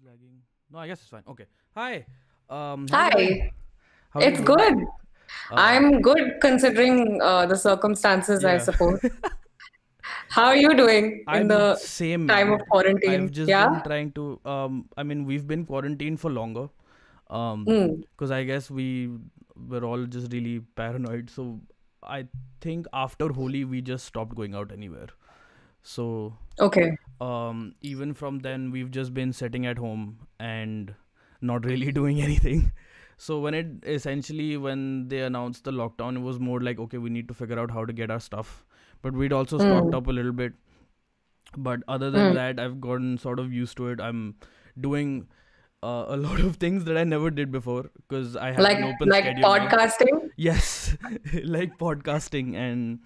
is lagging. No, I guess it's fine. Okay. Hi. Um, Hi. It's good. Uh, I'm good considering uh, the circumstances, I suppose. How are you doing I'm in the same. time of quarantine? I've just yeah? been trying to. Um, I mean, we've been quarantined for longer. Um, Mm. because I guess we were all just really paranoid. So I think after Holi, we just stopped going out anywhere. So Okay. um, even from then, we've just been sitting at home and not really doing anything. So when it essentially when they announced the lockdown, it was more like okay, we need to figure out how to get our stuff. But we'd also stocked Mm. up a little bit. But other than Mm. that, I've gotten sort of used to it. I'm doing uh, a lot of things that I never did before because I have Like an open like schedule. now. podcasting? Yes, like podcasting and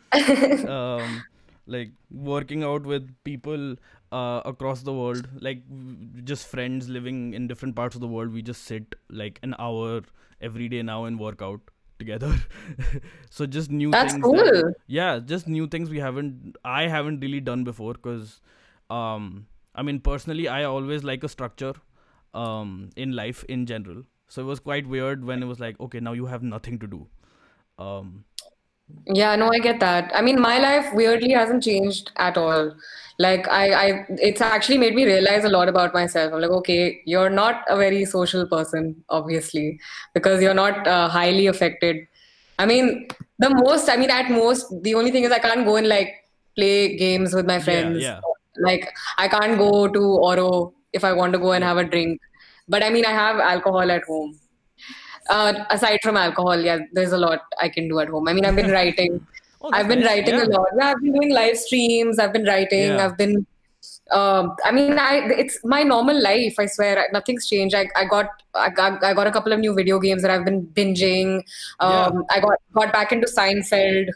um, like working out with people uh, across the world, like w- just friends living in different parts of the world. We just sit like an hour every day now and work out together. so just new That's things. cool. That, yeah, just new things we haven't. I haven't really done before because, um, I mean, personally, I always like a structure, um, in life in general. So it was quite weird when it was like, okay, now you have nothing to do. Um, Yeah, no, I get that. I mean, my life weirdly hasn't changed at all. Like I, I, it's actually made me realize a lot about myself. I'm like, okay, you're not a very social person, obviously, because you're not uh, highly affected. I mean, the most, I mean, at most, the only thing is I can't go and like play games with my friends. yeah. Like I can't go to Oro if I want to go and have a drink. But I mean, I have alcohol at home. Uh, aside from alcohol, yeah, there's a lot I can do at home. I mean, I've been writing. Oh, I've been nice. writing Yeah. a lot. Yeah, I've been doing live streams. I've been writing. Yeah. I've been. Um, I mean, I it's my normal life. I swear, nothing's changed. I, I got I got I got a couple of new video games that I've been binging. Um, I got got back into Seinfeld.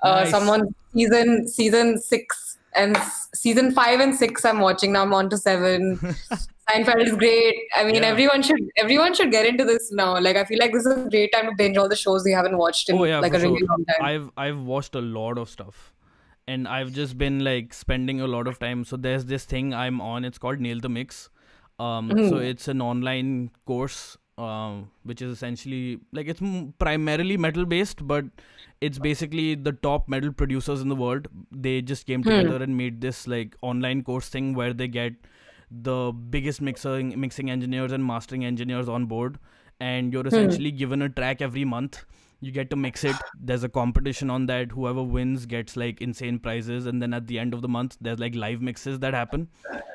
Uh, Nice. Someone season season six and season five and six. I'm watching now. I'm on to seven. Seinfeld is great. I mean, Yeah. everyone should everyone should get into this now. Like, I feel like this is a great time to binge all the shows you haven't watched in Oh yeah, like a really sure. long time. I've I've watched a lot of stuff, and I've just been like spending a lot of time. So there's this thing I'm on. It's called Nail the Mix. Um, so Mhm. it's an online course, um, which is essentially like it's m- primarily metal based, but it's basically the top metal producers in the world. They just came Hmm. together and made this like online course thing where they get the biggest mixing mixing engineers and mastering engineers on board. And you're essentially given a track every month. You get to mix it. There's a competition on that. Whoever wins gets like insane prizes. And then at the end of the month there's like live mixes that happen.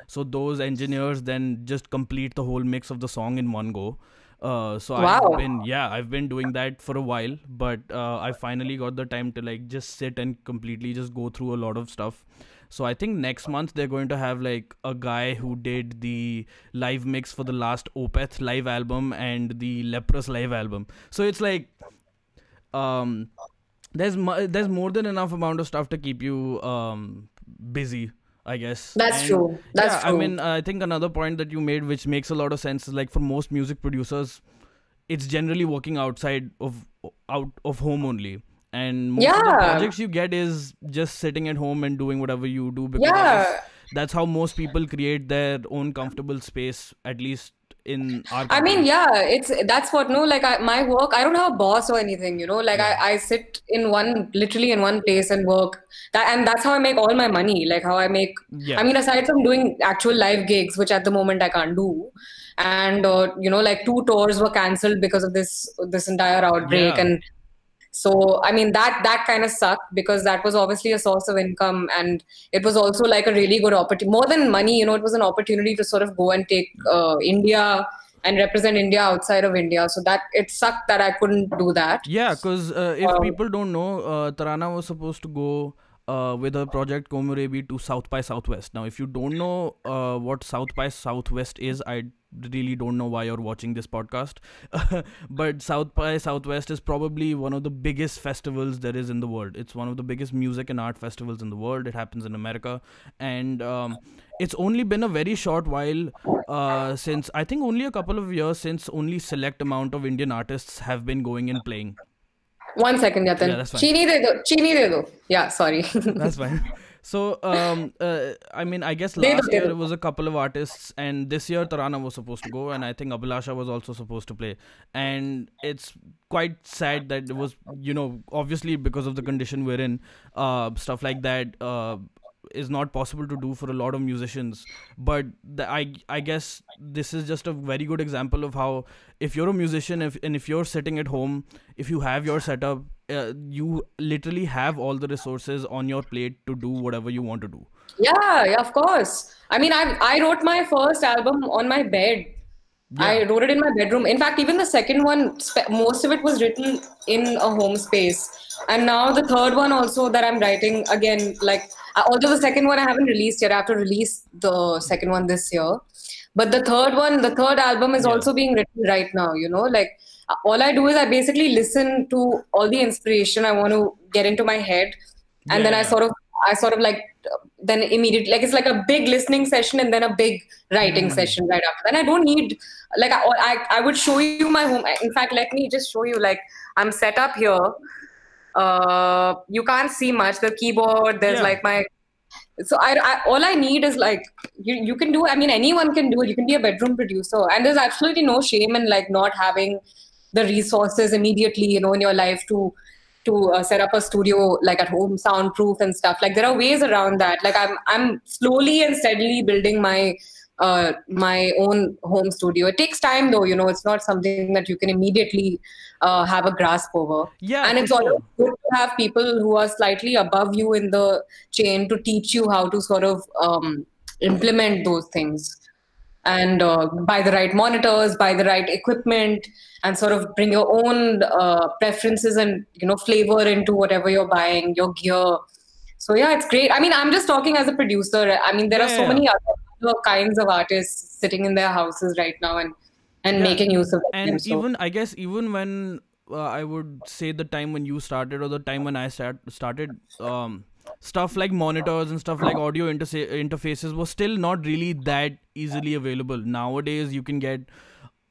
So those engineers then just complete the whole mix of the song in one go. Uh, so Wow. I've been yeah I've been doing that for a while. But uh, I finally got the time to like just sit and completely just go through a lot of stuff so I think next month they're going to have like a guy who did the live mix for the last Opeth live album and the Leprous live album. So it's like um there's mu- there's more than enough amount of stuff to keep you um busy, I guess. That's And true. That's yeah, true. I mean, I think another point that you made which makes a lot of sense is like for most music producers it's generally working outside of out of home only and most of the Yeah. projects you get is just sitting at home and doing whatever you do because yeah. that's how most people create their own comfortable space at least in our I mean, yeah, it's that's what no, like I, my work. I don't have a boss or anything, you know. Like Yeah. I, I sit in one, literally in one place and work. That and that's how I make all my money. Like how I make. yeah I mean, aside from doing actual live gigs, which at the moment I can't do, and uh, you know, like two tours were cancelled because of this this entire outbreak, Yeah. and so I mean that that kind of sucked because that was obviously a source of income, and it was also like a really good opportunity. More than money, you know, it was an opportunity to sort of go and take uh, India and represent India outside of India. So that it sucked that I couldn't do that. Yeah, because uh, if Um, people don't know, uh, Tarana was supposed to go uh, with her project Komorebi to South by Southwest. Now, if you don't know uh, what South by Southwest is, I really don't know why you're watching this podcast. but South by Southwest is probably one of the biggest festivals there is in the world. It's one of the biggest music and art festivals in the world. It happens in America, and um, it's only been a very short while uh, since I think only a couple of years since only select amount of Indian artists have been going and playing. One second. Yeah, that's fine. Chini de do. Chini de do. Yeah, sorry. That's fine. So, um, uh, I mean, I guess last year it was a couple of artists, and this year Tarana was supposed to go, and I think Abhilasha was also supposed to play. And it's quite sad that it was, you know, obviously because of the condition we're in, uh, stuff like that. Uh, is not possible to do for a lot of musicians but the, i i guess this is just a very good example of how if you're a musician if and if you're sitting at home if you have your setup uh, you literally have all the resources on your plate to do whatever you want to do Yeah, yeah, of course. I mean, I I wrote my first album on my bed. I wrote it in my bedroom. In fact, even the second one, most of it was written in a home space. And now the third one also that I'm writing again, like although the second one I haven't released yet, I have to release the second one this year. But the third one, the third album is Yeah. also being written right now. You know, like uh, all I do is I basically listen to all the inspiration I want to get into my head, and then I sort of I sort of like then immediately like it's like a big listening session and then a big writing Hmm. session right after. Then I don't need like I, I I would show you my home. In fact, let me just show you like I'm set up here. Uh, you can't see much. The keyboard. There's Yeah. like my. So I, I all I need is like you you can do. I mean anyone can do it. You can be a bedroom producer, and there's absolutely no shame in like not having the resources immediately you know in your life to to uh, set up a studio like at home soundproof and stuff like there are ways around that like i'm i'm slowly and steadily building my uh, my own home studio it takes time though you know it's not something that you can immediately uh, have a grasp over Yeah, and it's always sure. good to have people who are slightly above you in the chain to teach you how to sort of um, implement those things and uh, buy the right monitors, buy the right equipment, and sort of bring your own uh, preferences and you know flavor into whatever you're buying, your gear. So yeah, it's great. I mean, I'm just talking as a producer. I mean, there are so Yeah. many other, other kinds of artists sitting in their houses right now and and Yeah. making use of and So- even i guess even when uh, i would say the time when you started or the time when i start, started um, stuff like monitors and stuff like audio intersa- interfaces was still not really that easily available nowadays you can get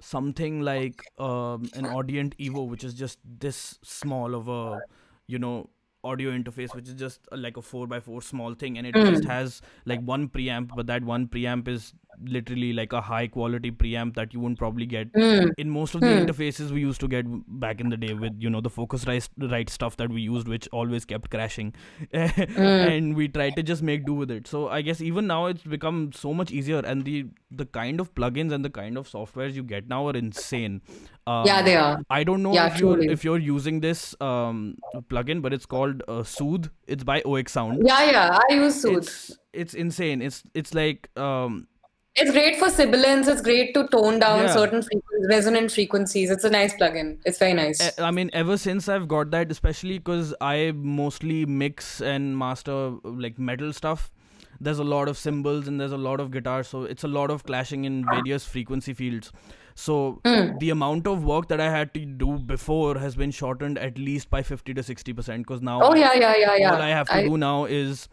something like um, an audient evo which is just this small of a you know audio interface which is just uh, like a 4x4 small thing and it just has like one preamp but that one preamp is literally like a high quality preamp that you wouldn't probably get in most of the interfaces we used to get back in the day with you know the focusrite right stuff that we used which always kept crashing and we tried to just make do with it so i guess even now it's become so much easier and the the kind of plugins and the kind of softwares you get now are insane um, yeah, they are. I don't know Yeah, if you're if you're using this um, plugin, but it's called uh, Soothe. It's by oeksound. Yeah, yeah. I use Soothe. It's, It's it's insane. It's it's like um, great for sibilance. It's great to tone down Yeah. certain frequ- resonant frequencies. It's a nice plugin. It's very nice. I mean, ever since I've got that, especially because I mostly mix and master like metal stuff. There's a lot of cymbals and there's a lot of guitar, so it's a lot of clashing in various frequency fields. So Hmm. the amount of work that I had to do before has been shortened at least by fifty to sixty percent. Because now oh yeah, yeah, yeah, yeah. all I have to I- do now is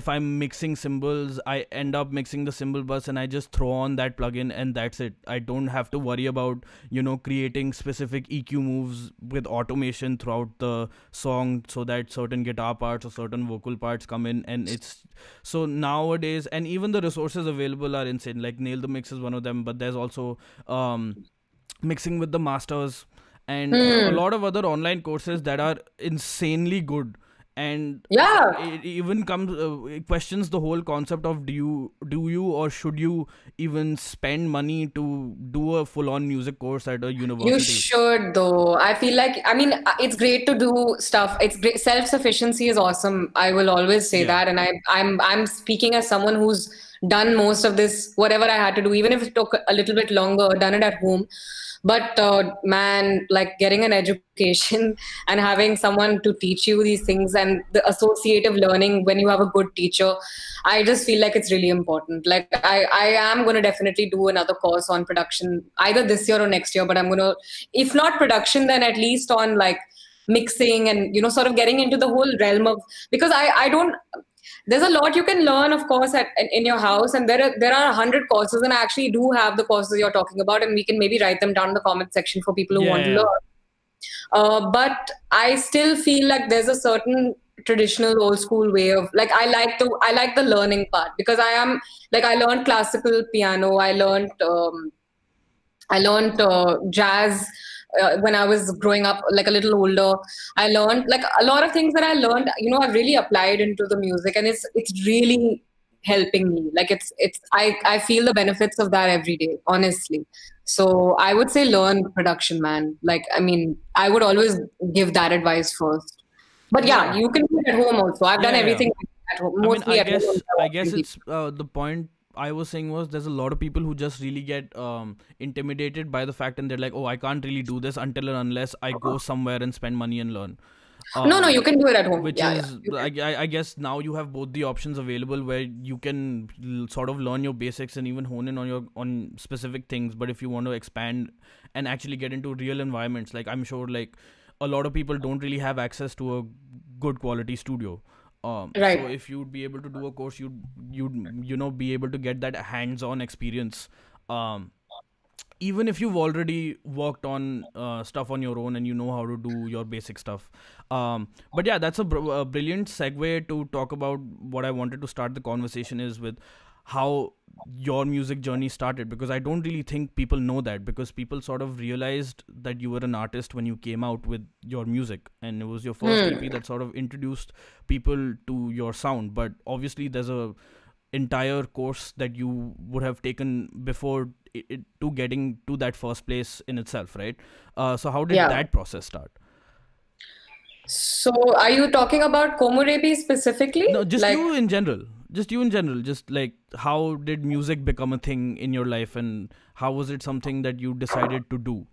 if I'm mixing cymbals, I end up mixing the cymbal bus and I just throw on that plugin and that's it. I don't have to worry about, you know, creating specific EQ moves with automation throughout the song so that certain guitar parts or certain vocal parts come in and it's so nowadays and even the resources available are insane. Like Nail the Mix is one of them, but there's also um mixing with the masters and a Hmm. lot of other online courses that are insanely good and Yeah. it even comes uh, it questions the whole concept of do you do you or should you even spend money to do a full on music course at a university You should, though. I feel like, I mean, uh, it's great to do stuff. It's great. Self sufficiency is awesome. I will always say Yeah. that, and I, I'm, I'm speaking as someone who's done most of this, whatever I had to do, even if it took a little bit longer, done it at home. But uh, man, like getting an education and having someone to teach you these things and the associative learning when you have a good teacher, I just feel like it's really important. Like I, I am going to definitely do another course on production either this year or next year. But I'm going to, if not production, then at least on like mixing and you know sort of getting into the whole realm of because I I don't there's a lot you can learn of course at in your house and there are there are a hundred courses and I actually do have the courses you're talking about and we can maybe write them down in the comment section for people who want to learn uh, but I still feel like there's a certain traditional old school way of like I like the I like the learning part because I am like I learned classical piano. I learned um, I learned uh, jazz. Uh, when I was growing up, like a little older, I learned like a lot of things that I learned. You know, I've really applied into the music, and it's it's really helping me. Like it's it's I I feel the benefits of that every day, honestly. So I would say learn production, man. Like I mean, I would always give that advice first. But yeah, you can do it at home also. I've done Yeah, yeah. everything at home, I mean, mostly I at guess home. I guess it's uh, the point I was saying was there's a lot of people who just really get um, intimidated by the fact and they're like, oh, I can't really do this until and unless I go somewhere and spend money and learn. no, no, Um, you can do it at home. which yeah, is yeah. I. I I guess now you have both the options available where you can l- sort of learn your basics and even hone in on your on specific things but if you want to expand and actually get into real environments like i'm sure like a lot of people don't really have access to a good quality studio um Right. so if you'd be able to do a course you'd you'd you know be able to get that hands on experience. Um even if you've already worked on uh, stuff on your own and you know how to do your basic stuff. Um, but yeah that's a, br- a brilliant segue to talk about what i wanted to start the conversation is with how your music journey started because i don't really think people know that because people sort of realized that you were an artist when you came out with your music and it was your first ep that sort of introduced people to your sound. But obviously there's a entire course that you would have taken before it, it, to getting to that first place in itself right? Uh, so how did Yeah. that process start? So, are you talking about Komorebi specifically? no just like, you in general just you in general just like how did music become a thing in your life and how was it something that you decided to do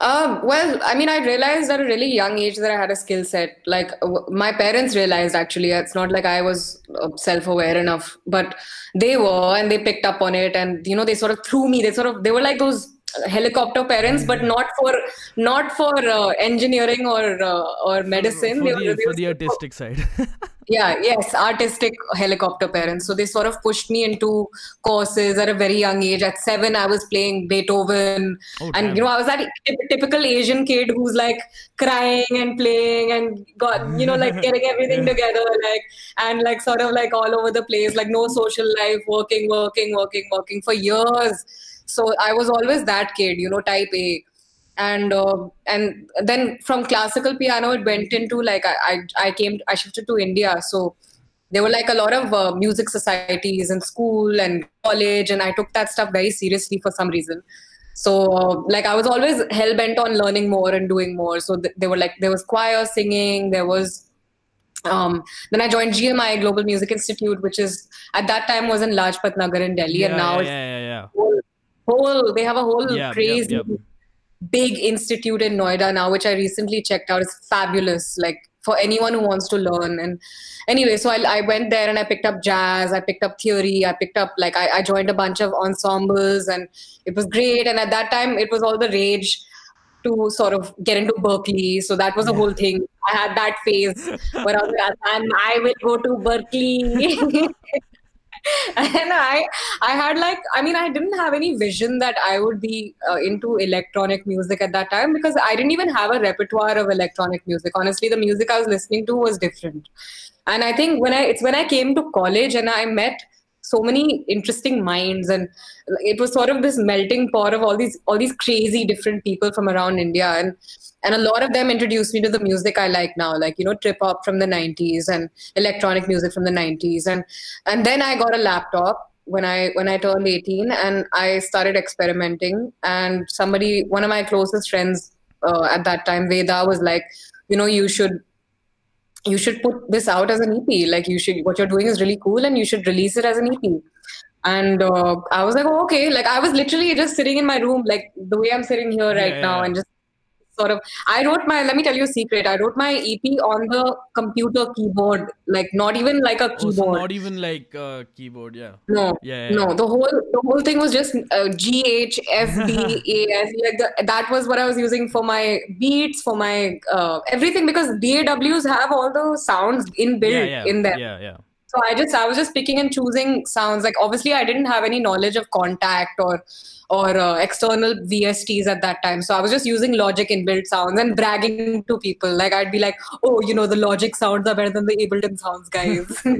Um, well, I mean, I realized at a really young age that I had a skill set. Like my parents realized actually. It's not like I was uh, self-aware enough, but they were, and they picked up on it, and you know, they sort of threw me. They sort of they were like those helicopter parents, but not for not for uh, engineering or uh, or medicine. for, They the, for the artistic side. Yeah yes artistic helicopter parents. So they sort of pushed me into courses at a very young age. At seven i was playing beethoven. Oh, and you know i was that typical asian kid who's like crying and playing and got you know like getting everything together like and like sort of like all over the place like no social life working working working working for years so i was always that kid you know type a. And uh, and then from classical piano it went into like I, I I came I shifted to India. So there were like a lot of uh, music societies in school and college and I took that stuff very seriously for some reason. So uh, like I was always hell bent on learning more and doing more. So th- there were like there was choir singing there was um, then I joined GMI Global Music Institute which is at that time was in Lajpat Nagar in Delhi yeah, and now yeah, yeah, yeah. Whole, they have a whole Yeah, crazy yep. big institute in Noida now, which I recently checked out. It's fabulous, like for anyone who wants to learn. And anyway, so I, I went there and I picked up jazz, I picked up theory, I picked up like I, I joined a bunch of ensembles, and it was great. And at that time, it was all the rage to sort of get into Berklee. So that was a whole thing. I had that phase where I was like, and I will go to Berklee. and I, I had like, I mean, I didn't have any vision that I would be uh, into electronic music at that time because I didn't even have a repertoire of electronic music. Honestly, the music I was listening to was different. And I think when I, it's when I came to college and I met so many interesting minds and it was sort of this melting pot of all these all these crazy different people from around india and and a lot of them introduced me to the music i like now like you know trip hop from the 90s and electronic music from the 90s and and then i got a laptop when i when i turned 18 and i started experimenting and somebody one of my closest friends uh, at that time veda was like you know you should you should put this out as an EP. Like you should, what you're doing is really cool, and you should release it as an EP. And uh, I was like, oh, okay. Like I was literally just sitting in my room, like the way I'm sitting here right Yeah, now, yeah. and just sort of. I wrote my. Let me tell you a secret. I wrote my EP on the computer keyboard, like not even like a Oh, so keyboard. not even like uh, keyboard yeah no, Yeah, yeah, no. The whole the whole thing was just uh, G H F D A S. Like the, that was what I was using for my beats, for my uh, everything because DAWs have all the sounds inbuilt yeah yeah in them. yeah yeah So I just I was just picking and choosing sounds. Like obviously I didn't have any knowledge of Kontakt or or uh, external VSTs at that time. So I was just using Logic inbuilt sounds and bragging to people. Like I'd be like, oh, you know, the Logic sounds are better than the Ableton sounds, guys. I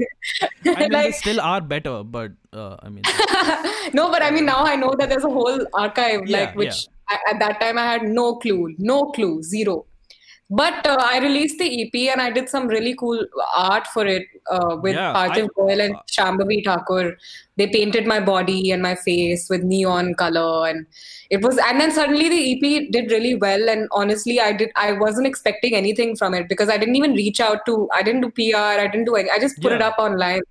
mean, like, they still are better, but uh, I mean, no, but I mean now I know that there's a whole archive, yeah, like which yeah. I, at that time I had no clue, no clue, zero. But uh, I released the EP and I did some really cool art for it uh, with yeah, Parthiv Goyal and Shambhavi Thakur. They painted my body and my face with neon color, and it was. And then suddenly the EP did really well. And honestly, I did. I wasn't expecting anything from it because I didn't even reach out to. I didn't do PR. I didn't do any. I just put yeah. it up online.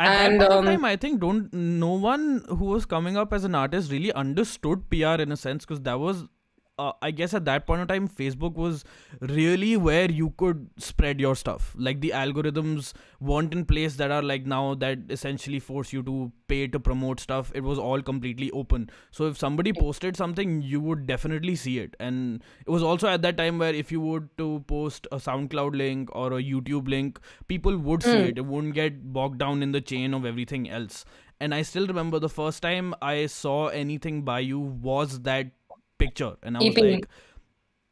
At and, that um, time, I think don't no one who was coming up as an artist really understood PR in a sense because that was uh, I guess at that point of time, Facebook was really where you could spread your stuff. Like the algorithms weren't in place that are like now that essentially force you to pay to promote stuff. It was all completely open. So if somebody posted something, you would definitely see it. And it was also at that time where if you would to post a SoundCloud link or a YouTube link, people would see mm. it. It wouldn't get bogged down in the chain of everything else. And I still remember the first time I saw anything by you was that picture. And i was like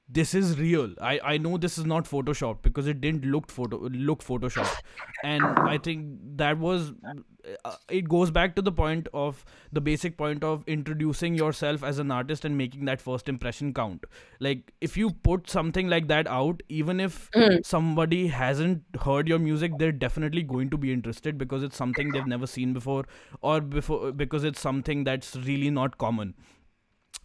this is real. I i know this is not photoshopped because it didn't look photo look photoshopped and i think that was uh, it goes back to the point of the basic point of introducing yourself as an artist and making that first impression count. Like if you put something like that out even if mm. somebody hasn't heard your music they're definitely going to be interested because it's something they've never seen before or before because it's something that's really not common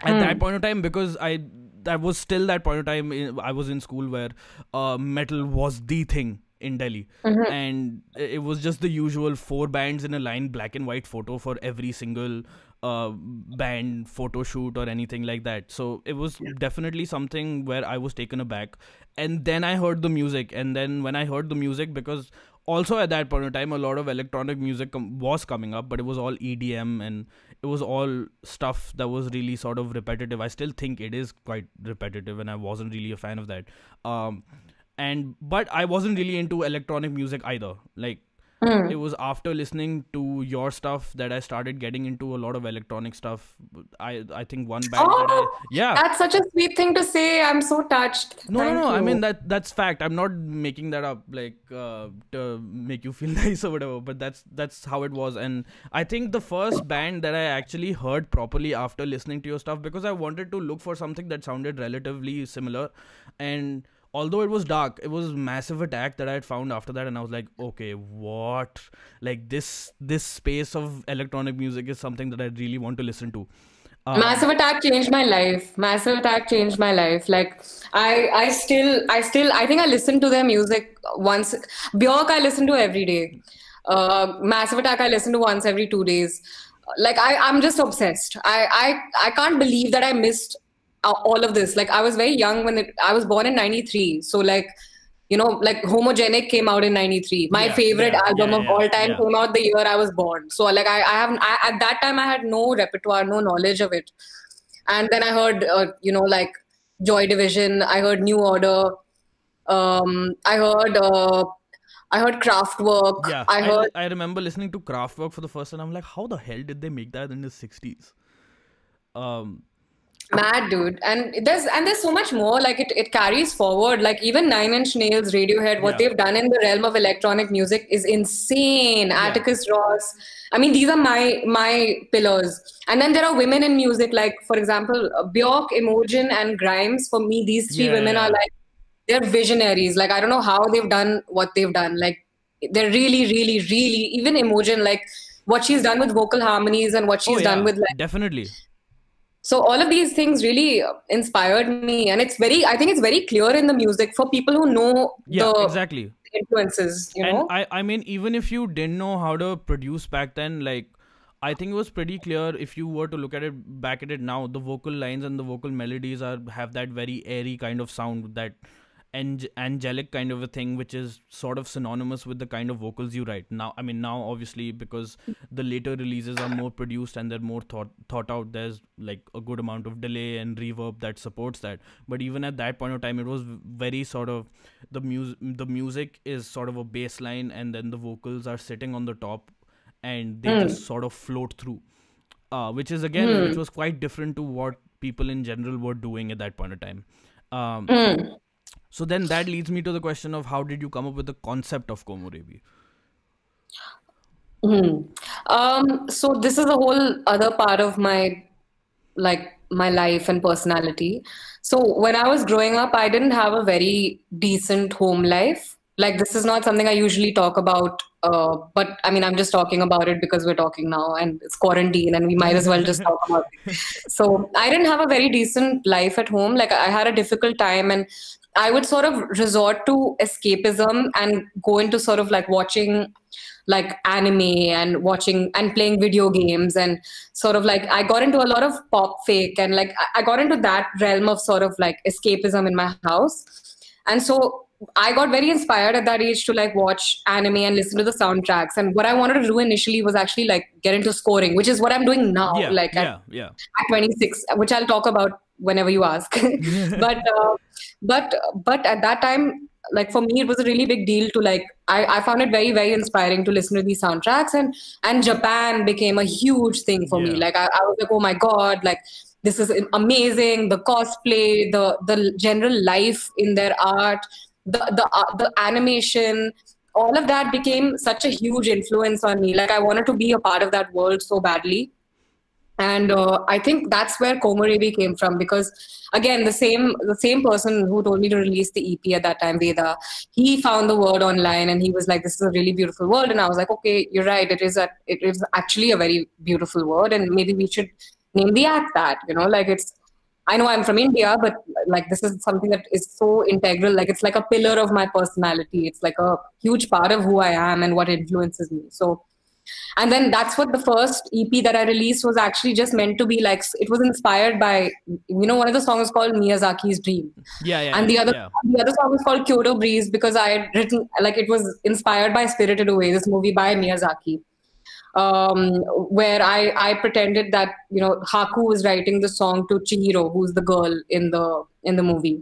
at mm. that hmm. point of time because i that was still that point of time i was in school where uh, metal was the thing in delhi mm-hmm. and it was just the usual four bands in a line black and white photo for every single uh, band photo shoot or anything like that so it was yeah. definitely something where i was taken aback and then i heard the music and then when i heard the music because also at that point in time a lot of electronic music com- was coming up but it was all edm and it was all stuff that was really sort of repetitive. I still think it is quite repetitive, and I wasn't really a fan of that. Um, and but I wasn't really into electronic music either. Like Mm. It was after listening to your stuff that I started getting into a lot of electronic stuff. I I think one band oh, that I, oh, yeah. That's such a sweet thing to say. I'm so touched. No, Thank no, no. You. I mean that that's fact. I'm not making that up like uh, to make you feel nice or whatever, but that's that's how it was and I think the first band that I actually heard properly after listening to your stuff because I wanted to look for something that sounded relatively similar and although it was dark it was massive attack that i had found after that and i was like okay what? Like this this space of electronic music is something that i really want to listen to. Um, massive attack changed my life. Massive attack changed my life. Like i i still i still i think i listen to their music once bjork i listen to every day. Uh, massive attack i listen to once every two days. Like i i'm just obsessed. I i i can't believe that i missed all of this. Like I was very young when it, I was born in '93, so like you know, like Homogenic came out in '93. My yeah, favorite yeah, album yeah, of all time came out the year I was born. So like I, I haven't I, at that time I had no repertoire, no knowledge of it, and then I heard uh, you know like Joy Division. I heard New Order. Um, I heard. Uh, I heard Kraftwerk. Yeah, I heard. I, I remember listening to Kraftwerk for the first time. I'm like, how the hell did they make that in the '60s? Um, mad dude. And there's and there's so much more. Like it, it carries forward. Like even nine inch nails radiohead what yeah. they've done in the realm of electronic music is insane. Yeah. atticus ross. I mean these are my my pillars. And then there are women in music. Like for example bjork imogen and grimes for me these three yeah, women are like they're visionaries. Like i don't know how they've done what they've done. Like they're really really really even imogen like what she's done with vocal harmonies and what she's oh, done with like definitely so all of these things really inspired me and it's very i think it's very clear in the music for people who know yeah exactly. influences you and know? I i mean even if you didn't know how to produce back then like I think it was pretty clear if you were to look at it back at it now, the vocal lines and the vocal melodies are have that very airy kind of sound that ang- angelic kind of a thing which is sort of synonymous with the kind of vocals you write now i mean now obviously because the later releases are more produced and they're more thought thought out there's like a good amount of delay and reverb that supports that but even at that point of time it was very sort of the music the music is sort of a bass line and then the vocals are sitting on the top and they Mm. just sort of float through uh, which is again Hmm. which was quite different to what people in general were doing at that point of time um, Mm. So then that leads me to the question of how did you come up with the concept of Komorebi? Hmm. Um, so this is a whole other part of my like my life and personality. So when I was growing up, I didn't have a very decent home life. Like this is not something I usually talk about. Uh, but I mean, I'm just talking about it because we're talking now, and it's quarantine, and we might as well just talk about it. So I didn't have a very decent life at home. Like I had a difficult time, and I would sort of resort to escapism and go into sort of like watching like anime and watching and playing video games and sort of like I got into a lot of pop fake and like I- got into that realm of sort of like escapism in my house. And so I got very inspired at that age to like watch anime and listen to the soundtracks. And what I wanted to do initially was actually like get into scoring, which is what I'm doing now. yeah, like at yeah, yeah. at 26 which i'll talk about whenever you ask. But uh, but but at that time like for me it was a really big deal to like I, I found it very very inspiring to listen to these soundtracks and and japan became a huge thing for me. Like I, I was like oh my god like this is amazing. The cosplay the the general life in their art the the uh, the animation all of that became such a huge influence on me. Like i wanted to be a part of that world so badly and uh, i think that's where komorebi came from because again the same the same person who told me to release the ep at that time veda he found the word online and he was like this is a really beautiful word. And i was like okay you're right. It is a it is actually a very beautiful word and maybe we should name the act that you know? Like it's i know i'm from india but like this is something that is so integral. Like it's like a pillar of my personality. It's like a huge part of who i am and what influences me. So and then that's what the first ep that i released was actually just meant to be like it was inspired by you know one of the songs called miyazaki's dream Yeah, yeah. and the other yeah. the other song was called kyoto breeze because i had written like it was inspired by spirited away this movie by miyazaki um, where i i pretended that you know haku was writing the song to chihiro who's the girl in the in the movie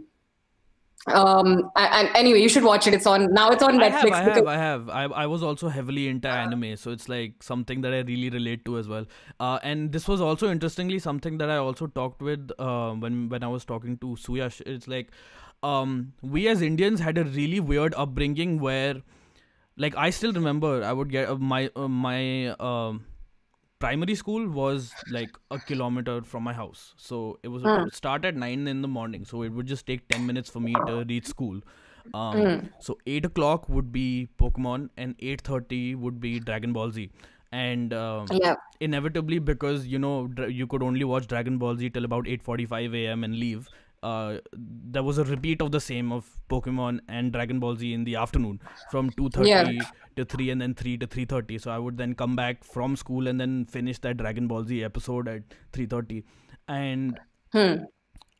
um and, anyway you should watch it it's on now it's on I netflix have, I because have, I have. I, I was also heavily into anime, so it's like something that I really relate to as well. Uh, and this was also interestingly something that I also talked with uh, when when I was talking to Suyash. It's like um, we as Indians had a really weird upbringing where, like, I still remember I would get uh, my uh, my um, primary school was like a kilometer from my house. So it was would start at 9 in the morning. So it would just take 10 minutes for me to reach school. Um, so 8 o'clock would be pokemon and 8.30 would be dragon ball z. And um, yeah. inevitably because you know you could only watch dragon ball z till about 8.45 am and leave uh, there was a repeat of the same of pokemon and dragon ball z in the afternoon from 2.30 Yeah. to 3 and then 3 to 3.30 so i would then come back from school and then finish that dragon ball z episode at 3.30 and hmm.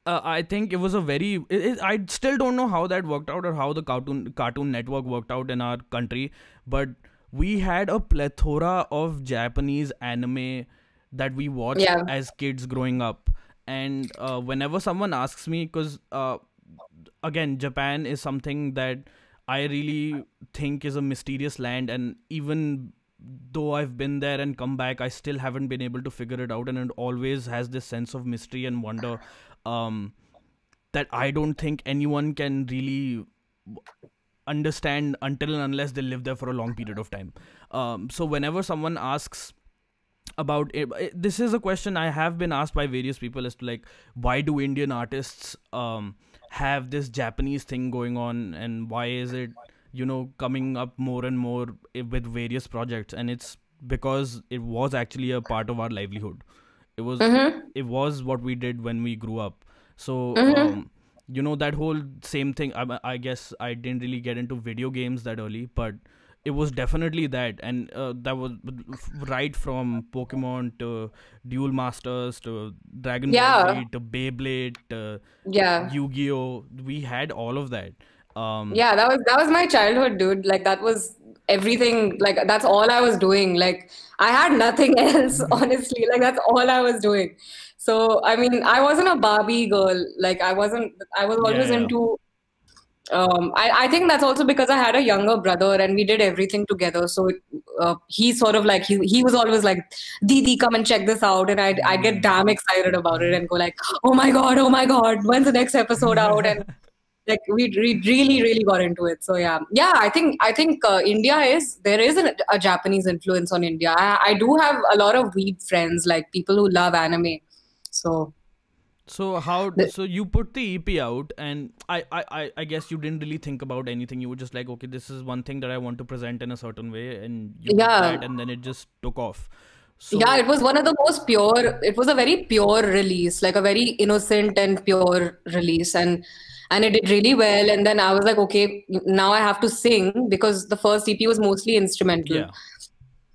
uh, I think it was a very. It, it, I still don't know how that worked out or how the cartoon Cartoon Network worked out in our country, but we had a plethora of Japanese anime that we watched Yeah. as kids growing up, and uh, whenever someone asks me, because uh, again, Japan is something that I really think is a mysterious land, and even though I've been there and come back, I still haven't been able to figure it out, and it always has this sense of mystery and wonder um, that I don't think anyone can really understand until and unless they live there for a long period of time. Um, so whenever someone asks about it, this is a question I have been asked by various people as to like why do Indian artists um, have this Japanese thing going on and why is it you know coming up more and more with various projects? And it's because it was actually a part of our livelihood. It was it was what we did when we grew up. So um, you know that whole same thing I, I guess i didn't really get into video games that early but it was definitely that and uh, that was right from pokemon to duel masters to dragon ball z to beyblade to yeah yu-gi-oh we had all of that Um, yeah, that was that was my childhood, dude. Like that was everything. Like that's all I was doing. Like I had nothing else, honestly. Like that's all I was doing. So I mean, I wasn't a Barbie girl. Like I wasn't. I was always Yeah, yeah. into. Um, I, I think that's also because I had a younger brother and we did everything together. So it, uh, he sort of like he he was always like, "Didi, come and check this out," and I'd I'd get damn excited about it and go like, "Oh my god, oh my god, when's the next episode out?" And like we, we really really got into it. So yeah. Yeah i think i think uh, india is there is an, a japanese influence on india. I, I do have a lot of weeb friends like people who love anime. So So how? So you put the EP out, and I, I, I, guess you didn't really think about anything. You were just like, okay, this is one thing that I want to present in a certain way, and you did Yeah. that, and then it just took off. So, yeah it was one of the most pure it was a very pure release like a very innocent and pure release and and it did really well and then i was like okay now i have to sing because the first ep was mostly instrumental yeah,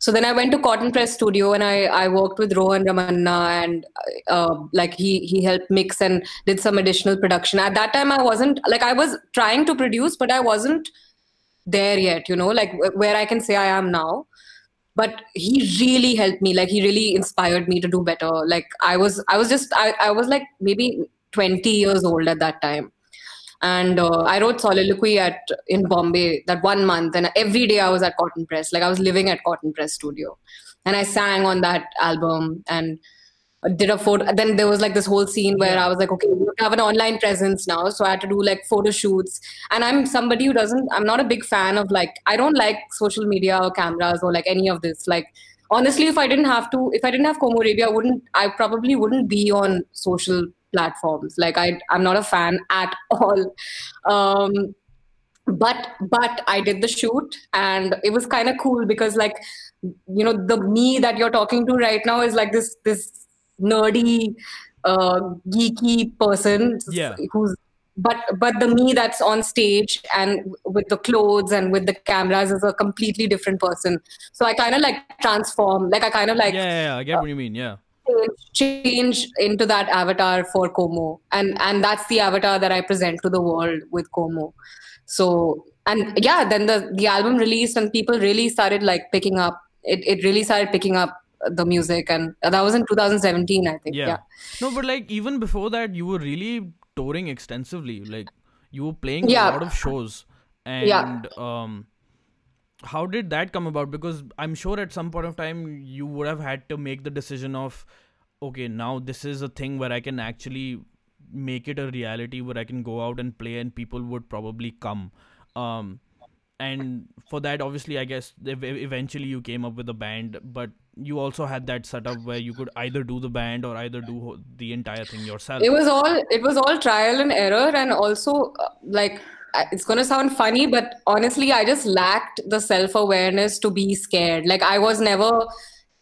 So then I went to Cotton Press Studio and I, I worked with Rohan Ramanna and uh, like he he helped mix and did some additional production. At that time, I wasn't like I was trying to produce, but I wasn't there yet. You know, like where I can say I am now. But he really helped me. Like he really inspired me to do better. Like I was I was just I, I was like maybe 20 years old at that time and uh, I wrote soliloquy at in Bombay that one month, and every day I was at Cotton Press, like I was living at Cotton Press Studio, and I sang on that album and did a photo. Then there was like this whole scene where. I was like, okay, we have an online presence now, so I had to do like photo shoots, and I'm somebody who doesn't. I'm not a big fan of like I don't like social media or cameras or like any of this. Like honestly, if I didn't have to, if I didn't have Komorebi, I wouldn't. I probably wouldn't be on social platforms. Like I, I'm not a fan at all. Um, but but I did the shoot, and it was kind of cool because like you know the me that you're talking to right now is like this this nerdy, uh, geeky person Yeah. who's but but the me that's on stage and with the clothes and with the cameras is a completely different person so i kind of like transform like i kind of like yeah, yeah, yeah, I get what you mean. Yeah, change into that avatar for Como, and and that's the avatar that I present to the world with Como. So and yeah, then the the album released and people really started like picking up. It it really started picking up the music, and that was in 2017, I think. yeah. Yeah, No, but like even before that, you were really touring extensively. Like you were playing Yeah. a lot of shows, and Yeah. um, how did that come about? Because I'm sure at some point of time you would have had to make the decision of, okay, now this is a thing where I can actually make it a reality where I can go out and play and people would probably come. Um, and for that, obviously, I guess eventually you came up with a band, but you also had that setup where you could either do the band or either do the entire thing yourself. it was all it was all trial and error, and also uh, like It's gonna sound funny, but honestly, I just lacked the self awareness to be scared. Like I was never.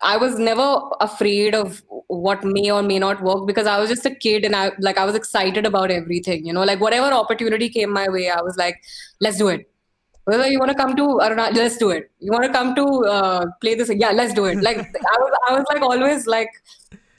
I was never afraid of what may or may not work because I was just a kid and I like I was excited about everything, you know, like whatever opportunity came my way, I was like, let's do it. Whether you want to come to Arunachal, let's do it. You want to come to uh, play this, yeah, let's do it. Like I was, I was like always like,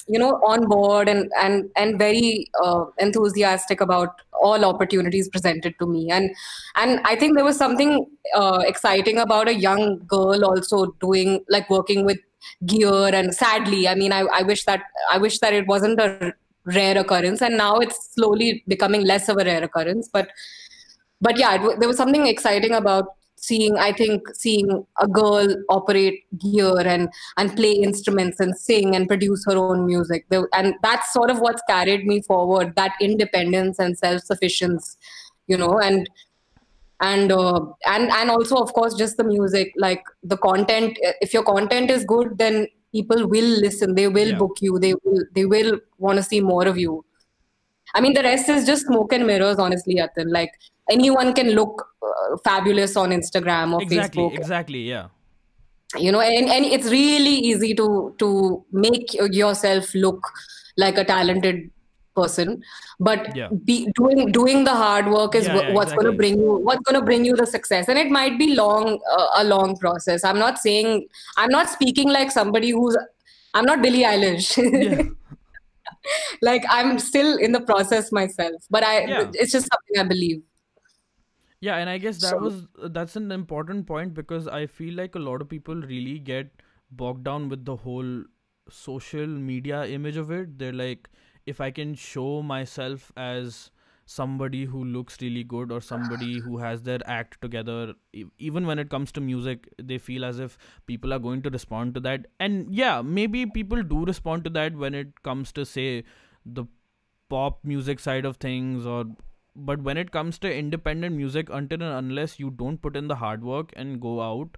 you know, on board and and and very uh, enthusiastic about all opportunities presented to me. And and I think there was something uh, exciting about a young girl also doing like working with gear and sadly i mean I, I wish that i wish that it wasn't a rare occurrence and now it's slowly becoming less of a rare occurrence but but yeah it, there was something exciting about seeing i think seeing a girl operate gear and and play instruments and sing and produce her own music. And that's sort of what's carried me forward that independence and self-sufficiency you know and and uh, and and also of course just the music like the content. If your content is good then people will listen. They will Yeah. book you. They will they will want to see more of you. I mean the rest is just smoke and mirrors honestly Yatin. like anyone can look uh, fabulous on instagram or exactly, facebook. exactly, yeah. you know and, and it's really easy to to make yourself look like a talented person. But Yeah. be doing doing the hard work is Yeah, yeah, what's going to bring you what's going to bring you the success. And it might be long uh, a long process. I'm not saying i'm not speaking like somebody who's i'm not billie eilish. Like i'm still in the process myself but i it's just something i believe yeah and i guess that So- was that's an important point because i feel like a lot of people really get bogged down with the whole social media image of it. They're like if i can show myself as somebody who looks really good or somebody who has their act together even when it comes to music they feel as if people are going to respond to that. And yeah maybe people do respond to that when it comes to say the pop music side of things or but when it comes to independent music until and unless you don't put in the hard work and go out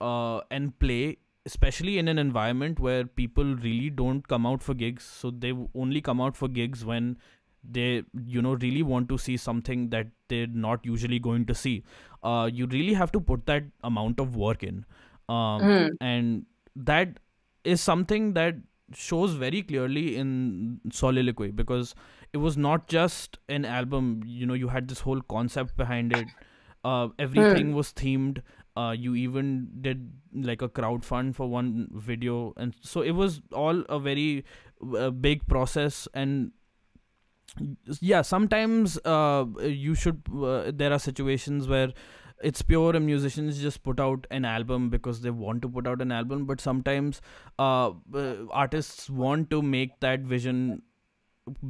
uh, and play especially in an environment where people really don't come out for gigs so they only come out for gigs when they you know really want to see something that they're not usually going to see uh, you really have to put that amount of work in um, Hmm. and that is something that shows very clearly in soliloquy because it was not just an album you know you had this whole concept behind it. Uh, everything was themed. Uh, you even did like a crowd fund for one video. And so it was all a very uh, big process. And yeah sometimes uh, you should uh, there are situations where it's pure and musicians just put out an album because they want to put out an album. But sometimes uh, uh, artists want to make that vision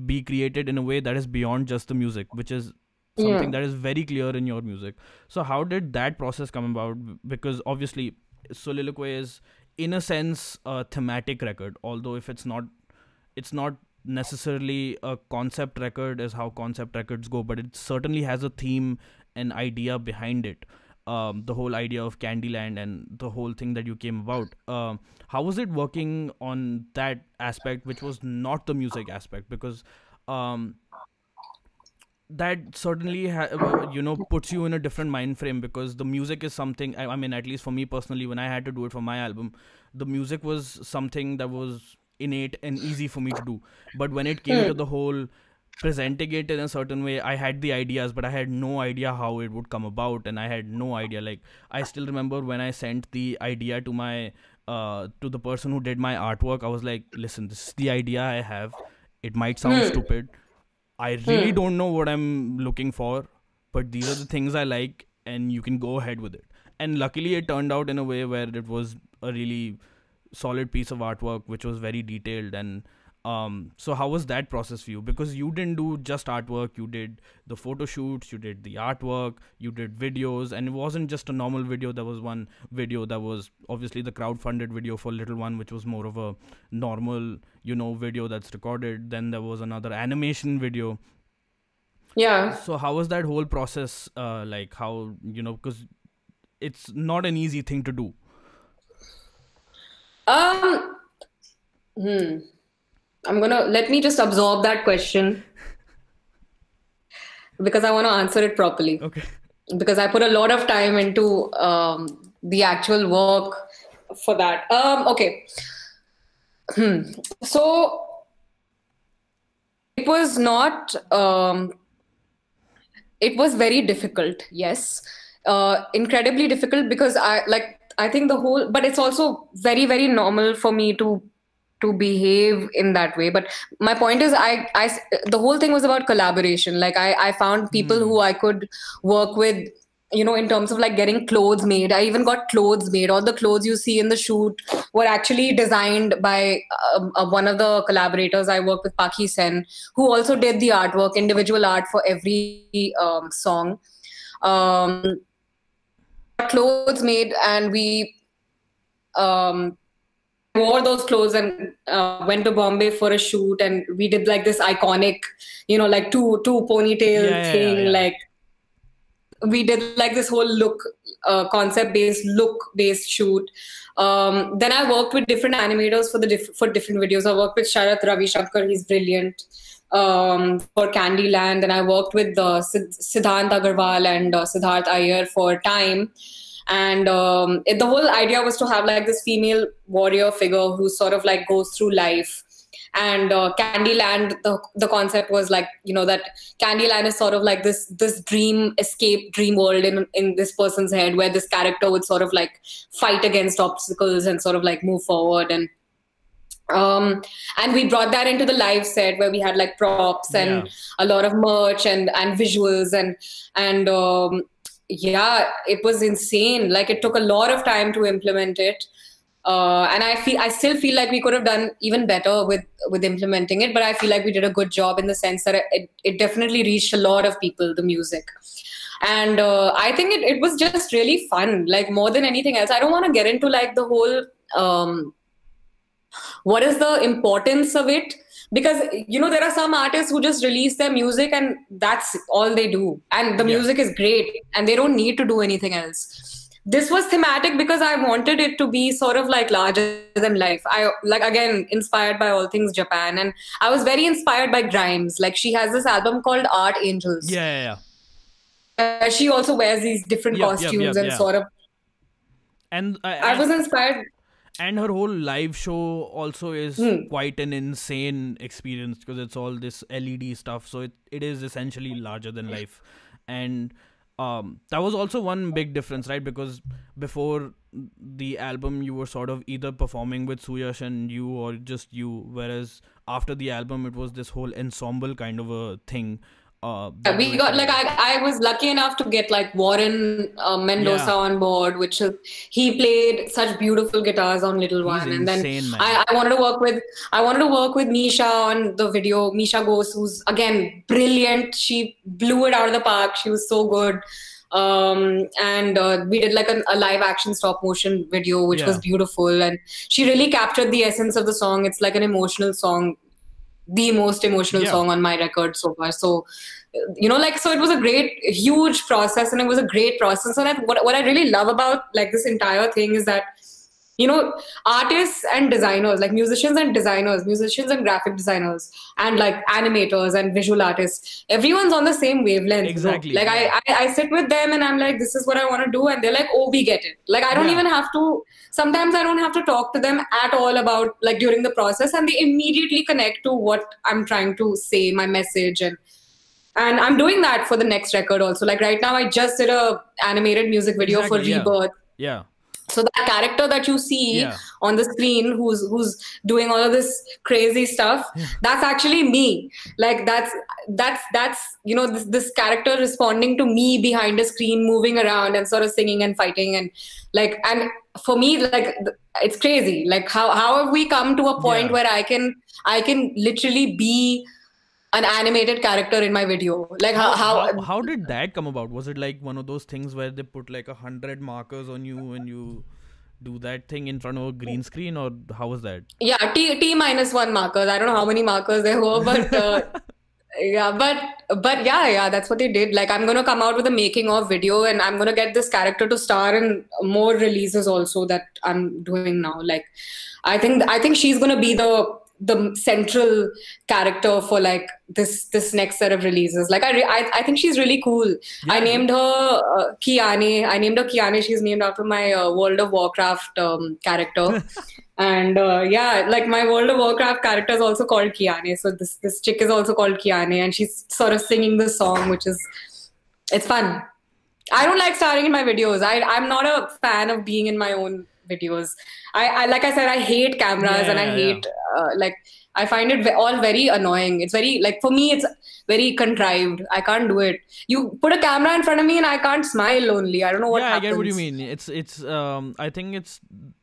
be created in a way that is beyond just the music which is something Yeah. that is very clear in your music. So how did that process come about? Because obviously soliloquy is in a sense a thematic record although if it's not it's not necessarily a concept record as how concept records go but it certainly has a theme and idea behind it um, the whole idea of candyland and the whole thing that you came about um, how was it working on that aspect which was not the music aspect? Because um, that certainly ha- uh, you know puts you in a different mind frame because the music is something I, I mean at least for me personally when i had to do it for my album the music was something that was innate and easy for me to do. But when it came to the whole presenting it in a certain way i had the ideas but i had no idea how it would come about and i had no idea like i still remember when i sent the idea to my uh to the person who did my artwork i was like listen this is the idea i have it might sound stupid I really don't know what I'm looking for, but these are the things I like, and you can go ahead with it. And luckily, it turned out in a way where it was a really solid piece of artwork, which was very detailed. And um, so, how was that process for you? Because you didn't do just artwork, you did the photo shoots, you did the artwork, you did videos, and it wasn't just a normal video. There was one video that was obviously the crowd-funded video for Little One, which was more of a normal, you know, video that's recorded. Then there was another animation video Yeah. so how was that whole process uh, like how you know because it's not an easy thing to do Um, hmm. I'm gonna let me just absorb that question because I want to answer it properly. okay Because I put a lot of time into um, the actual work for that. Um, okay. So it was not. Um, it was very difficult. Yes, uh, incredibly difficult because I like. I think the whole, but it's also very, very normal for me to to behave in that way. But my point is I, I the whole thing was about collaboration. Like i i found people who i could work with you know in terms of like getting clothes made. I even got clothes made. All the clothes you see in the shoot were actually designed by um, uh, one of the collaborators i worked with paki sen who also did the artwork individual art for every um, song. Um, clothes made and we um, wore those clothes and uh, went to Bombay for a shoot, and we did like this iconic, you know, like two two ponytail Yeah, thing. yeah, yeah. Like we did like this whole look, uh, concept based look based shoot. Um, then I worked with different animators for the diff- for different videos. I worked with Sharat Ravi Shankar, he's brilliant. Um, for Candyland, and I worked with uh, Sid- Siddhant Agarwal and uh, Siddharth Iyer for Time and um, it, the whole idea was to have like this female warrior figure who sort of like goes through life and uh, candyland the, the concept was like you know that candyland is sort of like this this dream escape dream world in in this person's head where this character would sort of like fight against obstacles and sort of like move forward and um and we brought that into the live set where we had like props and Yeah. a lot of merch and and visuals and and um yeah, it was insane. Like it took a lot of time to implement it. Uh, and I feel I still feel like we could have done even better with with implementing it, but I feel like we did a good job in the sense that it, it definitely reached a lot of people. The music, and uh, I think it, it was just really fun. Like more than anything else, I don't want to get into like the whole um, what is the importance of it because you know there are some artists who just release their music and that's all they do and the Yeah. music is great and they don't need to do anything else this was thematic because i wanted it to be sort of like larger than life i like again inspired by all things japan and i was very inspired by grimes like she has this album called art angels Yeah, yeah, yeah. Uh, she also wears these different Yep, yep, costumes yep, and yeah. sort of And I, i was inspired and her whole live show also is Hmm. quite an insane experience because it's all this LED stuff. So it, it is essentially larger than life, and um, that was also one big difference, right? Because before the album, you were sort of either performing with Suyash and you, or just you. Whereas after the album, it was this whole ensemble kind of a thing. Uh, we got like I, I was lucky enough to get like Warren uh, Mendonsa Yeah. on board, which is he played such beautiful guitars on Little One, and then man. I, I wanted to work with I wanted to work with Misha on the video. Misha Ghosh, who's again brilliant. She blew it out of the park. She was so good. Um, and uh, we did like a, a live action stop motion video, which was beautiful, and she really captured the essence of the song. It's like an emotional song the most emotional Yeah. song on my record so far. So, you know, like, so it was a great, huge process and it was a great process. And that, what, what I really love about like this entire thing is that, you know, artists and designers, like musicians and designers, musicians and graphic designers, and like animators and visual artists, everyone's on the same wavelength. Exactly, Like. I, I, I sit with them and I'm like, this is what I want to do. And they're like, oh, we get it. Like, I don't Yeah. even have to sometimes i don't have to talk to them at all about like during the process and they immediately connect to what i'm trying to say my message and and i'm doing that for the next record also. Like right now i just did a animated music video Exactly, for yeah. rebirth. Yeah, so that character that you see Yeah. on the screen who's who's doing all of this crazy stuff that's actually me. Like that's that's that's you know this, this character responding to me behind a screen moving around and sort of singing and fighting and like and for me like it's crazy like how how have we come to a point Yeah. where i can i can literally be an animated character in my video like how, how, how, how did that come about? Was it like one of those things where they put like a hundred markers on you and you do that thing in front of a green screen, or how was that? Yeah, T T minus one markers. I don't know how many markers there were, but uh, yeah, but but yeah, yeah, that's what they did. Like, I'm gonna come out with a making of video, and I'm gonna get this character to star in more releases also that I'm doing now. Like, I think I think she's gonna be the the central character for like this this next set of releases. Like, I re- I, I think she's really cool. I named her uh, Kiane. I named her Kiane. She's named after my uh, World of Warcraft um, character. and uh, yeah, like my World of Warcraft character is also called Kiane. So this this chick is also called Kiane, and she's sort of singing the song, which is it's fun. I don't like starring in my videos. I I'm not a fan of being in my own videos. I, I like I said, I hate cameras and I Yeah, yeah. hate uh, like I find it all very annoying. It's very like for me, it's very contrived. I can't do it. You put a camera in front of me and I can't smile only. I don't know what yeah, happens. I get what you mean. It's it's um I think it's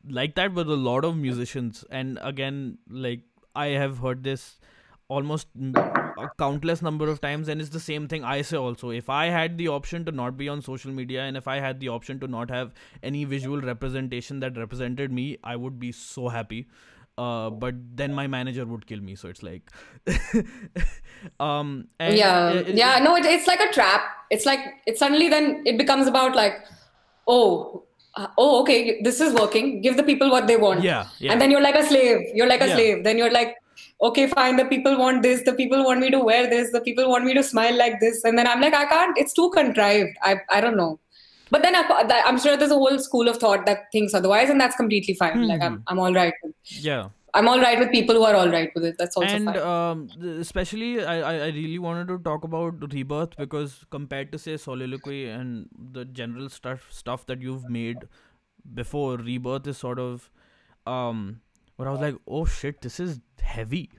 like that with a lot of musicians, and again, like I have heard this almost a countless number of times, and it's the same thing I say also. If I had the option to not be on social media, and if I had the option to not have any visual representation that represented me, I would be so happy. Uh, but then my manager would kill me, so it's like, um, and yeah. it- it- yeah no it, it's like a trap. It's like it suddenly then it becomes about like oh uh, oh okay this is working. Give the people what they want. Yeah, yeah. and then you're like a slave. You're like a Yeah. slave. Then you're like okay fine the people want this. The people want me to wear this. The people want me to smile like this. And then i'm like i can't. It's too contrived. I, I don't know. But then I, i'm sure there's a whole school of thought that thinks otherwise and that's completely fine. Like i'm, I'm all right yeah. i'm all right with people who are all right with it that's also and fine um, especially I, I I really wanted to talk about rebirth because compared to say soliloquy and the general stuff stuff that you've made before rebirth is sort of um where i was like oh shit this is heavy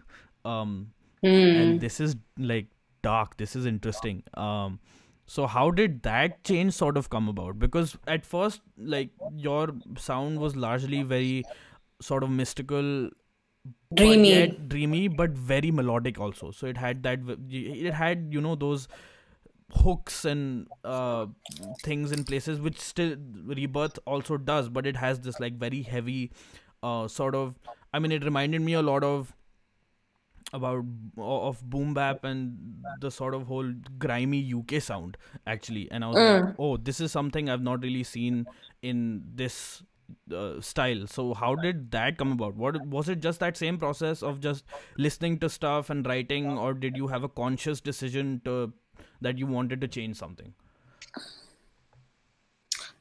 um Hmm. and this is like dark this is interesting um So how did that change sort of come about? Because at first, like your sound was largely very sort of mystical, Dreamy. yet dreamy, but very melodic also. So it had that. It had you know those hooks and uh, things in places which still rebirth also does but it has this like very heavy uh, sort of i mean it reminded me a lot of about of boom bap and the sort of whole grimy uk sound actually and i was like oh this is something i've not really seen in this uh, style so how did that come about what was it just that same process of just listening to stuff and writing or did you have a conscious decision to that you wanted to change something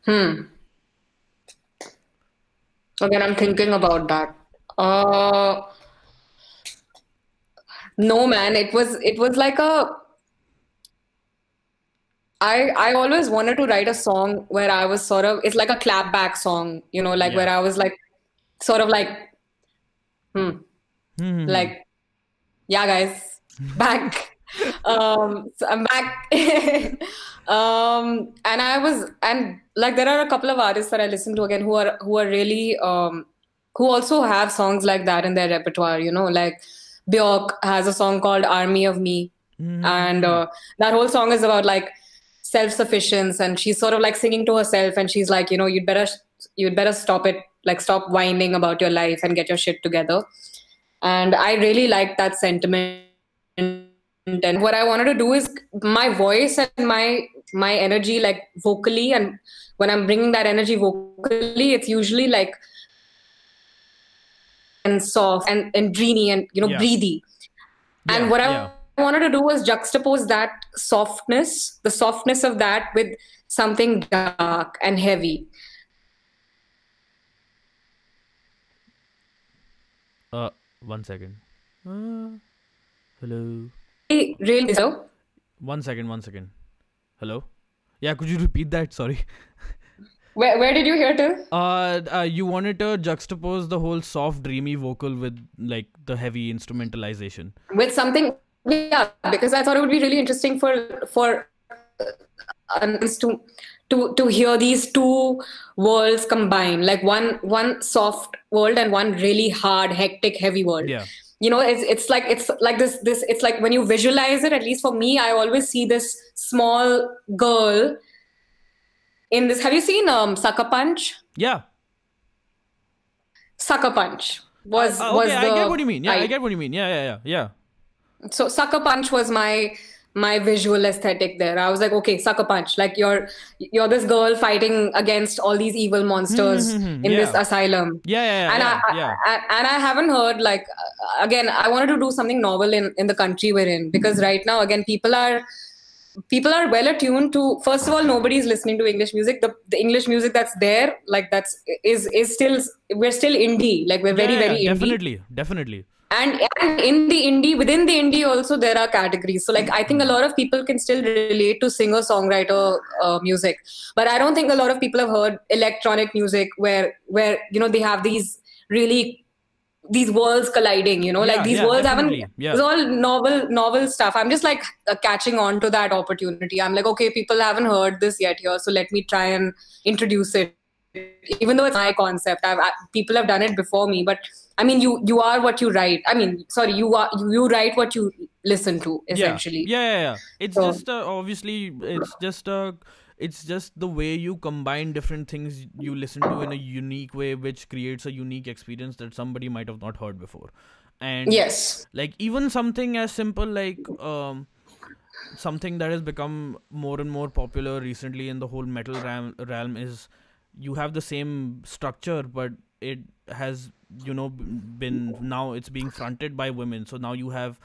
Hmm. Again, I'm thinking about that. Uh, no, man. It was it was like a. I I always wanted to write a song where I was sort of it's like a clapback song, you know, like Yeah. where I was like, sort of like, hmm, Hmm. like, yeah, guys, back. um, so I'm back. um, and I was, and like there are a couple of artists that I listen to again who are who are really um, who also have songs like that in their repertoire. You know, like Björk has a song called "Army of Me," Hmm. and uh, that whole song is about like self-sufficiency, and she's sort of like singing to herself, and she's like, you know, you'd better you'd better stop it, like stop whining about your life and get your shit together. And I really like that sentiment and what i wanted to do is my voice and my my energy like vocally and when i'm bringing that energy vocally it's usually like and soft and, and dreamy and you know Yeah. breathy and Yeah, what I yeah. Wanted to do was juxtapose that softness the softness of that with something dark and heavy. Uh one second. Uh, hello. Really, really so one second one second. Hello? Yeah could you repeat that? Sorry. Where, where did you hear till uh, uh you wanted to juxtapose the whole soft dreamy vocal with like the heavy instrumentalization. With something yeah because i thought it would be really interesting for for uh, us to to to hear these two worlds combine like one one soft world and one really hard hectic heavy world. Yeah. You know it's it's like it's like this this it's like when you visualize it at least for me i always see this small girl in this have you seen um sucker punch? Yeah. Sucker punch was Uh, was okay the i get what you mean. Yeah i I- get what you mean. Yeah yeah yeah yeah so sucker punch was my my visual aesthetic there. I was like okay sucker punch like you're you're this girl fighting against all these evil monsters Mhm, in this asylum. Yeah yeah yeah and yeah, I, yeah. I, and I haven't heard like uh, again I wanted to do something novel in in the country we're in. Because right now again people are people are well attuned to first of all nobody's listening to english music. The, the english music that's there like that's is is still we're still indie. Like we're very Yeah, yeah, very yeah, indie. definitely definitely and, and in the indie within the indie also there are categories. So like i think a lot of people can still relate to singer songwriter uh, music. But i don't think a lot of people have heard electronic music where where you know they have these really these worlds colliding you know? Yeah, like these yeah, worlds definitely, haven't yeah. it's all novel novel stuff. I'm just like uh, catching on to that opportunity. I'm like okay people haven't heard this yet here so let me try and introduce it. Even though it's my concept I've, I, people have done it before me but i mean you you are what you write i mean sorry you are you, you write what you listen to essentially Yeah, yeah, yeah. yeah. It's So- just uh, obviously it's just uh, it's just the way you combine different things you listen to in a unique way, which creates a unique experience that somebody might have not heard before. And yes like even something as simple like um something that has become more and more popular recently in the whole metal realm, realm is you have the same structure but it has you know been now it's being fronted by women. So now you have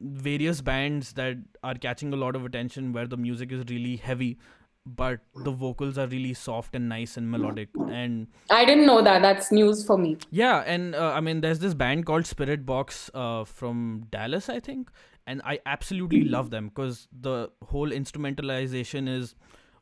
various bands that are catching a lot of attention where the music is really heavy but the vocals are really soft and nice and melodic. And i didn't know that. That's news for me. Yeah, and uh, I mean, there's this band called Spiritbox uh, from Dallas, I think, and I absolutely love them because the whole instrumentalization is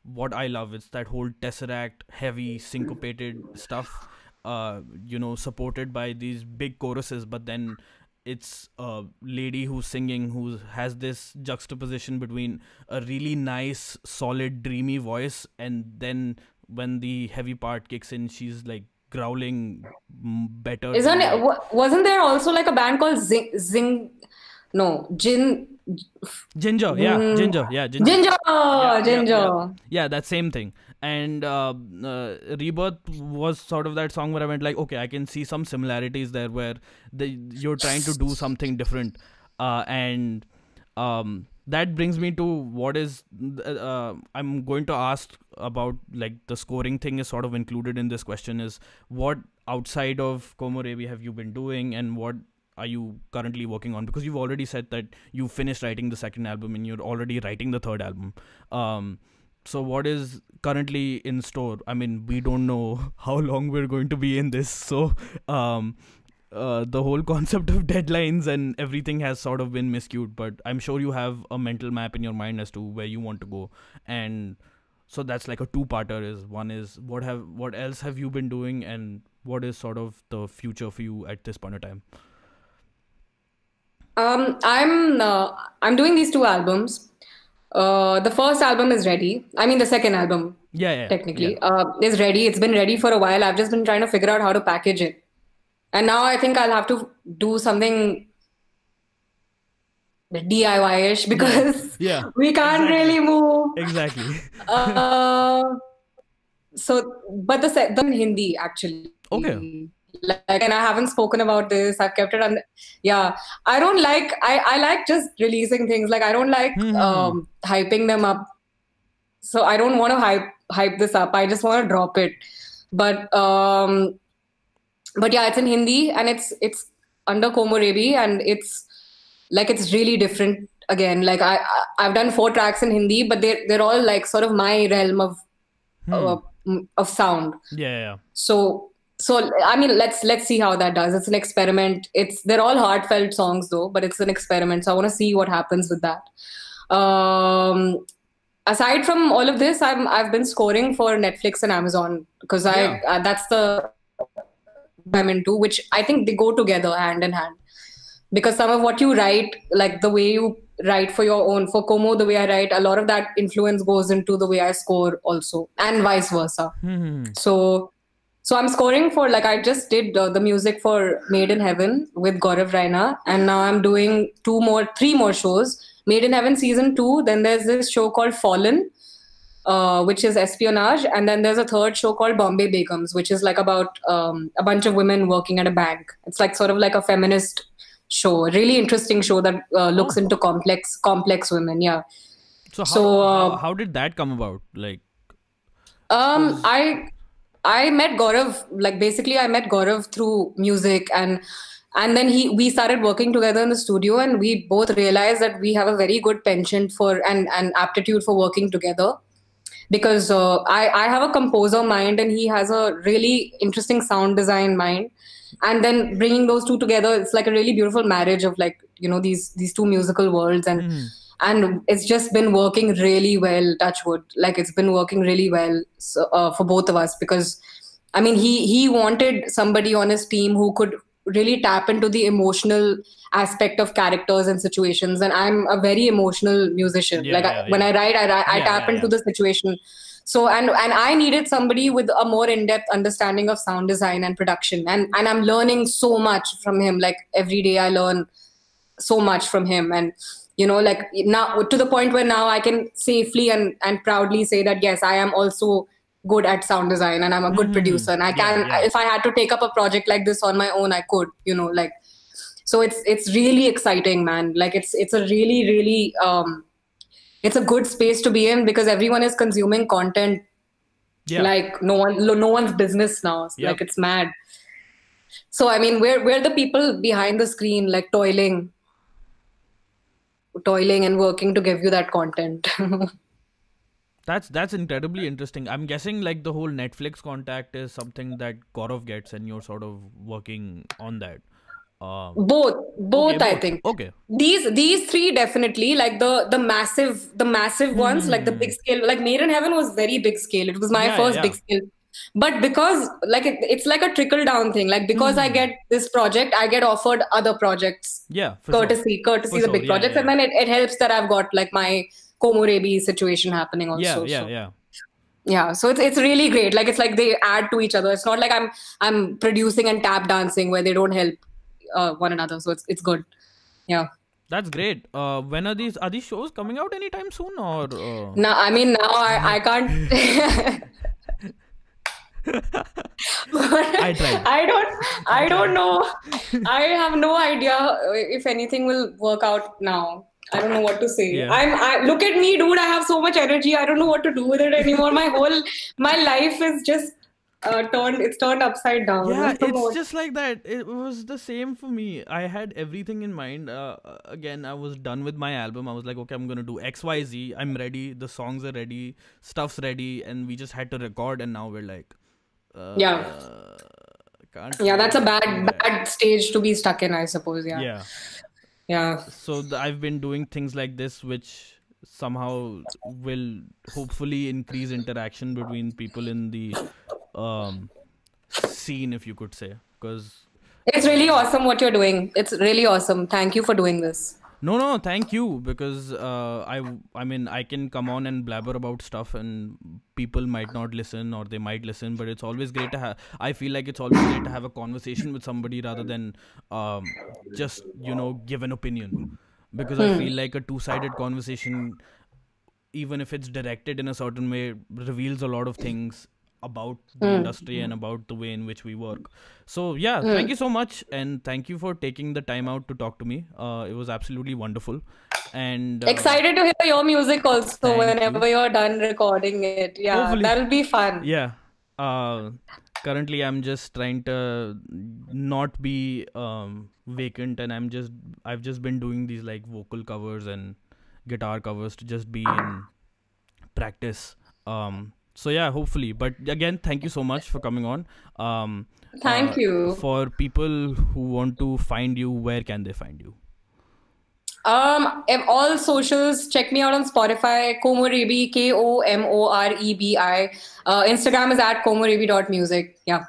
what I love. It's that whole tesseract, heavy, syncopated stuff, uh, you know, supported by these big choruses, but then it's a lady who's singing who has this juxtaposition between a really nice solid dreamy voice and then when the heavy part kicks in she's like growling better isn't it wasn't there also like a band called zing, zing no gin Jinjer yeah mm, Jinjer yeah Jinjer. Jinjer yeah, Jinjer yeah, yeah. yeah, that same thing and uh, uh, rebirth was sort of that song where i went like okay i can see some similarities there where the, you're trying to do something different. Uh, and um, that brings me to what is uh, i'm going to ask about like the scoring thing is sort of included in this question is what outside of komorebi have you been doing and what are you currently working on? Because you've already said that you finished writing the second album and you're already writing the third album. Um, so what is currently in store? I mean we don't know how long we're going to be in this. So um, uh, the whole concept of deadlines and everything has sort of been miscued but i'm sure you have a mental map in your mind as to where you want to go. And so that's like a two parter is one is what have what else have you been doing and what is sort of the future for you at this point of time? Um, I'm uh, I'm doing these two albums. Uh, the first album is ready. I mean, the second album, yeah, yeah technically, yeah. Uh, is ready. It's been ready for a while. I've just been trying to figure out how to package it, and now I think I'll have to do something DIY-ish because yeah, we can't exactly. really move. Exactly. uh, so, but the in Hindi actually. Okay like and i haven't spoken about this. I've kept it on yeah. I don't like i i like just releasing things. Like i don't like mm-hmm. um hyping them up. So i don't want to hype hype this up. I just want to drop it. But um but yeah it's in hindi and it's it's under komorebi and it's like it's really different again. Like i i've done four tracks in hindi but they're they're all like sort of my realm of hmm. uh, of sound. Yeah, yeah. So so i mean let's let's see how that does. It's an experiment. It's they're all heartfelt songs though but it's an experiment. So i want to see what happens with that. Um aside from all of this i'm i've been scoring for netflix and amazon because i yeah. uh, that's the i'm into which i think they go together hand in hand. Because some of what you write like the way you write for your own for como the way i write a lot of that influence goes into the way i score also and vice versa. Mm-hmm. so so I'm scoring for like I just did uh, the music for Made in Heaven with Gaurav Raina, and now I'm doing two more, three more shows. Made in Heaven season two. Then there's this show called Fallen, uh, which is espionage, and then there's a third show called Bombay Begums, which is like about um, a bunch of women working at a bank. It's like sort of like a feminist show, a really interesting show that uh, looks into complex complex women. Yeah. So how, so, uh, how did that come about? Like, um, I I met Gaurav, like basically I met Gaurav through music and and then he we started working together in the studio and we both realized that we have a very good penchant for and, and aptitude for working together. Because uh, I, I have a composer mind and he has a really interesting sound design mind. And then bringing those two together it's like a really beautiful marriage of like you know these these two musical worlds and mm and it's just been working really well touchwood like it's been working really well so, uh, for both of us because i mean he he wanted somebody on his team who could really tap into the emotional aspect of characters and situations. And i'm a very emotional musician. Yeah, like yeah, I, when i write i, I yeah, tap into the situation. So and and i needed somebody with a more in-depth understanding of sound design and production. And and i'm learning so much from him. Like every day i learn so much from him. And you know like now to the point where now i can safely and and proudly say that yes i am also good at sound design and i'm a good mm. producer. And i can yeah, yeah. if i had to take up a project like this on my own i could you know like so it's it's really exciting man. Like it's it's a really really um it's a good space to be in because everyone is consuming content. Yeah. like no one no one's business now. Like it's mad. So i mean we're we're the people behind the screen like toiling toiling and working to give you that content. That's that's incredibly interesting. I'm guessing like the whole netflix contact is something that gaurav gets and you're sort of working on that. Um, both both okay, i think. okay. These these three definitely like the the massive the massive ones mm. like the big scale like made in heaven was very big scale. It was my yeah, first yeah. big scale but because like it, it's like a trickle down thing like because i Hmm. get this project i get offered other projects Yeah, for sure. courtesy courtesy For the sure, big yeah, projects yeah. and then it, it helps that i've got like my komorebi situation happening also Yeah, yeah, so, yeah. yeah so it's, it's really great like it's like they add to each other it's not like i'm i'm producing and tap dancing where they don't help uh, one another so it's it's good yeah That's great. Uh, when are these are these shows coming out anytime soon or? Uh... now i mean now i i can't I tried. I don't. I don't know. I have no idea if anything will work out now. I don't know what to say. Yeah. I'm. I look at me, dude. I have so much energy. I don't know what to do with it anymore. My whole my life is just uh, turned. It's turned upside down. yeah I don't know it's just like that it was the same for me i had everything in mind uh, uh, again i was done with my album i was like okay i'm gonna do xyz i'm ready the songs are ready stuff's ready and we just had to record and now we're like uh, Yeah. can't yeah, that's a do bad that. bad stage to be stuck in. I suppose. Yeah. yeah Yeah. so the, i've been doing things like this which somehow will hopefully increase interaction between people in the um scene if you could say because It's really awesome what you're doing. It's really awesome. Thank you for doing this. No, no, thank you because uh, I, I mean, I can come on and blabber about stuff, and people might not listen or they might listen, but it's always great to have. I feel like it's always great to have a conversation with somebody rather than um, just you know give an opinion, because I feel like a two-sided conversation, even if it's directed in a certain way, reveals a lot of things about the industry and about the way in which we work. So yeah, thank you so much, and thank you for taking the time out to talk to me. Uh, it was absolutely wonderful, and uh, Excited to hear your music also whenever you're done recording it. Yeah, Hopefully. that'll be fun. Yeah. Uh, currently, I'm just trying to not be um, vacant, and I'm just I've just been doing these like vocal covers and guitar covers to just be in practice. Um, so yeah, hopefully. But again, thank you so much for coming on. Um, Thank uh, you. For people who want to find you, where can they find you? Um, if all socials, check me out on Spotify, Komorebi, K O M O R E B I. Uh, Instagram is at komorebi.music. Yeah.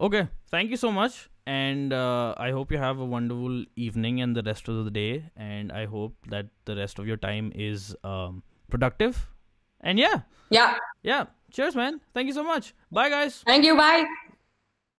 Okay, thank you so much. And uh, I hope you have a wonderful evening and the rest of the day. And I hope that the rest of your time is um, productive. And yeah, Yeah. yeah. Cheers, man. Thank you so much. Bye, guys. Thank you. Bye.